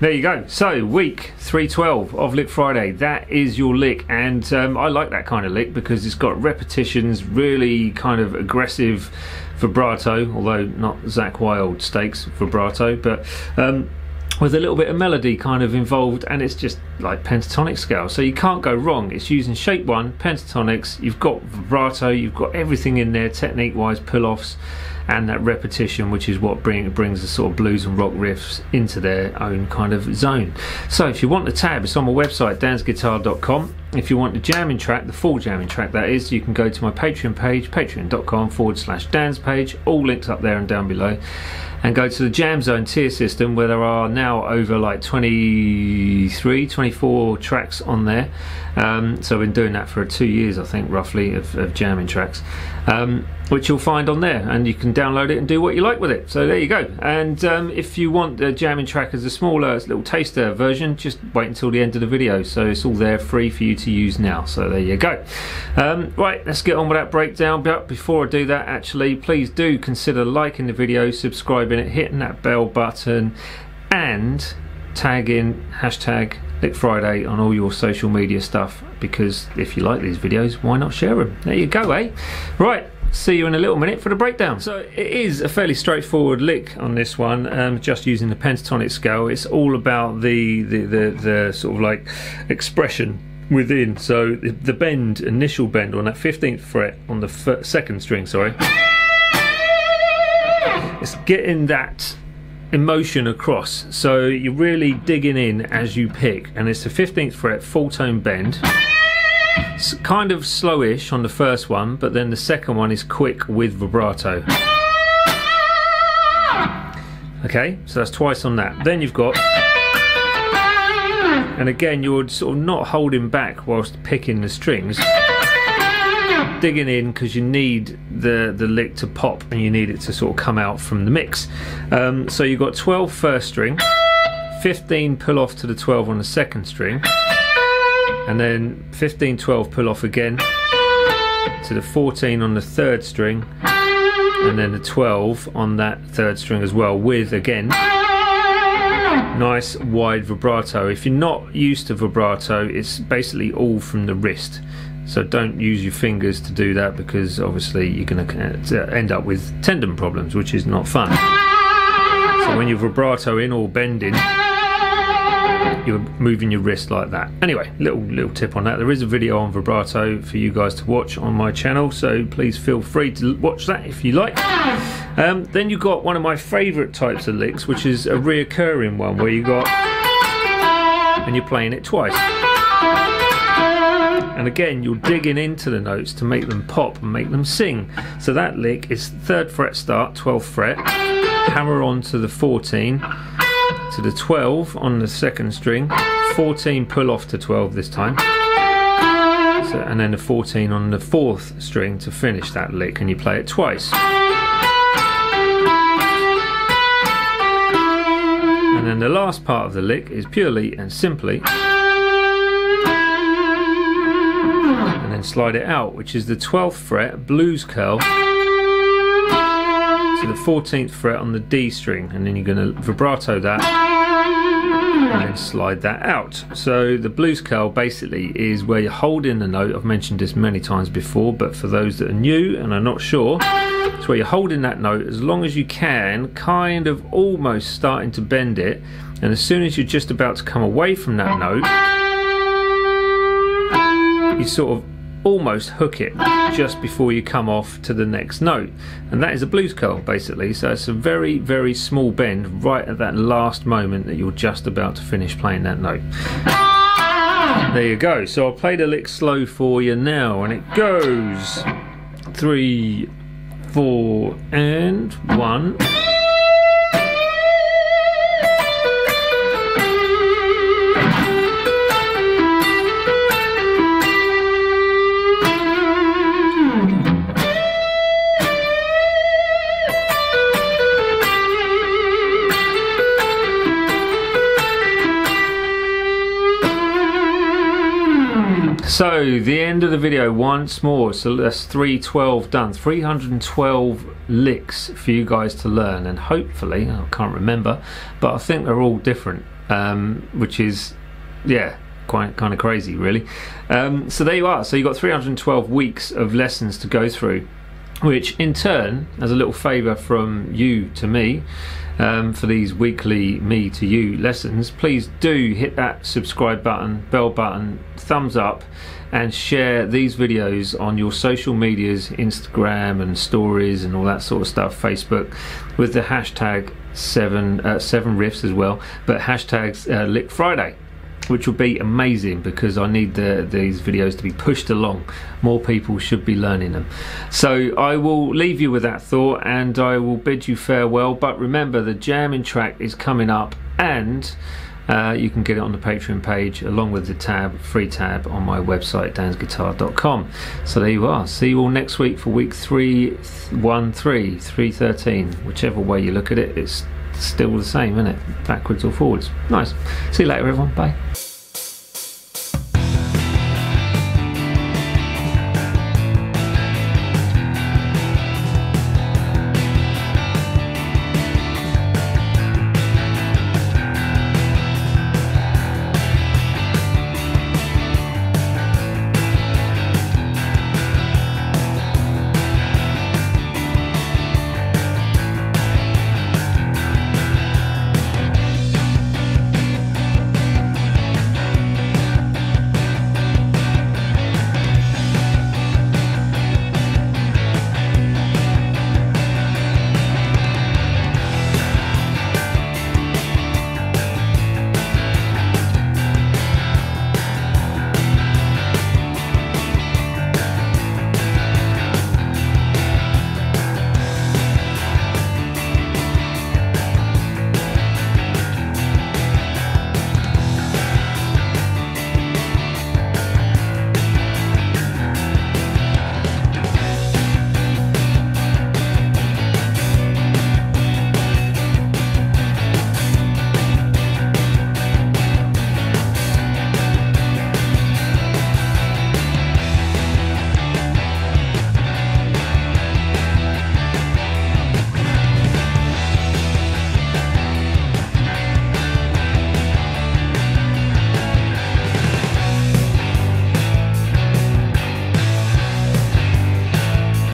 There you go. So, week 312 of Lick Friday. That is your lick, and um, I like that kind of lick because it's got repetitions, really kind of aggressive vibrato, although not Zakk Wylde stakes vibrato, but um, with a little bit of melody kind of involved, and it's just like pentatonic scale. So you can't go wrong. It's using shape one, pentatonics, you've got vibrato, you've got everything in there, technique wise, pull offs and that repetition, which is what bring, brings the sort of blues and rock riffs into their own kind of zone. So if you want the tab, it's on my website, dansguitar.com. If you want the jamming track, the full jamming track that is, you can go to my Patreon page, patreon.com forward slash Dan's page, all links up there and down below and go to the Jam Zone tier system where there are now over like 23, 24 tracks on there. Um, so I've been doing that for two years, I think, roughly, of, of jamming tracks, um, which you'll find on there, and you can download it and do what you like with it. So there you go. And um, if you want the jamming track as a smaller little taster version, just wait until the end of the video. So it's all there free for you to use now. So there you go. Um, right, let's get on with that breakdown. But before I do that, actually, please do consider liking the video, subscribing it, hitting that bell button, and tagging in hashtag Lick Friday on all your social media stuff because if you like these videos, why not share them? There you go, eh? Right, see you in a little minute for the breakdown. So it is a fairly straightforward lick on this one, um, just using the pentatonic scale. It's all about the, the, the, the sort of like expression within. So the bend, initial bend on that 15th fret on the second string, sorry. It's getting that emotion across. So you're really digging in as you pick, and it's the 15th fret full tone bend. It's kind of slowish on the first one, but then the second one is quick with vibrato. Okay, so that's twice on that. Then you've got, and again, you're sort of not holding back whilst picking the strings digging in because you need the, the lick to pop and you need it to sort of come out from the mix. Um, so you've got 12 first string, 15 pull off to the 12 on the second string, and then 15, 12 pull off again to the 14 on the third string, and then the 12 on that third string as well, with again nice wide vibrato. If you're not used to vibrato, it's basically all from the wrist. So don't use your fingers to do that because obviously you're going to end up with tendon problems, which is not fun. So when you're vibrato in or bending, you're moving your wrist like that. Anyway, little little tip on that. There is a video on vibrato for you guys to watch on my channel, so please feel free to watch that if you like. Um, then you've got one of my favourite types of licks, which is a reoccurring one where you got and you're playing it twice. And again you're digging into the notes to make them pop and make them sing. So that lick is third fret start 12th fret hammer on to the 14 to the 12 on the second string 14 pull off to 12 this time. So, and then the 14 on the fourth string to finish that lick and you play it twice and then the last part of the lick is purely and simply and then slide it out, which is the 12th fret blues curl to the 14th fret on the D string, and then you're going to vibrato that and then slide that out. So the blues curl basically is where you're holding the note. I've mentioned this many times before, but for those that are new and are not sure, it's where you're holding that note as long as you can, kind of almost starting to bend it, and as soon as you're just about to come away from that note, you sort of almost hook it just before you come off to the next note. And that is a blues curl basically. So it's a very very small bend right at that last moment that you're just about to finish playing that note. There you go. So I'll play the lick slow for you now and it goes three four and one So the end of the video once more. So that's 312 done. 312 licks for you guys to learn and hopefully, I can't remember, but I think they're all different. um, which is yeah quite kind of crazy really. Um, so there you are. So you've got 312 weeks of lessons to go through which in turn, as a little favour from you to me, um, for these weekly me to you lessons, please do hit that subscribe button, bell button, thumbs up, and share these videos on your social medias, Instagram and stories and all that sort of stuff, Facebook, with the hashtag seven uh, seven riffs as well, but hashtags uh, Lick Friday which will be amazing because I need the, these videos to be pushed along. More people should be learning them. So I will leave you with that thought and I will bid you farewell. But remember, the jamming track is coming up and uh, you can get it on the Patreon page along with the tab, free tab on my website, dansguitar.com. So there you are. See you all next week for week 313, 313, whichever way you look at it, it's still the same, isn't it? Backwards or forwards. Nice. See you later, everyone. Bye.